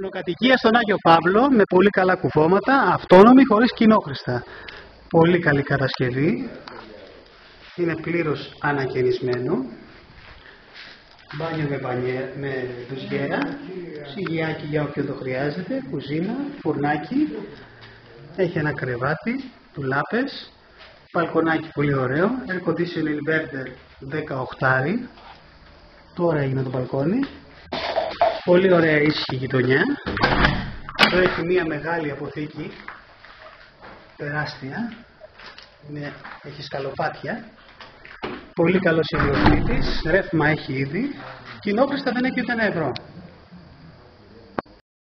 Μονοκατοικία στον Άγιο Παύλο με πολύ καλά κουφώματα, αυτόνομη χωρίς κοινόχρηστα. Πολύ καλή κατασκευή. Είναι πλήρως ανακαινισμένο. Μπάνιο με, μπανιέ, με δουσγέρα, σιγιάκι για όποιον το χρειάζεται, κουζίνα, φουρνάκι. Έχει ένα κρεβάτι, τουλάπες, μπαλκονάκι πολύ ωραίο, air conditioning inverter 18 Τώρα έγινε το μπαλκόνι. Πολύ ωραία ήσυχη γειτονιά. Εδώ έχει μία μεγάλη αποθήκη, τεράστια. Είναι, έχει σκαλοπάτια. Πολύ καλός ιδιοκτήτης, ρεύμα έχει ήδη. Κοινόχρηστα δεν έχει ούτε ένα ευρώ.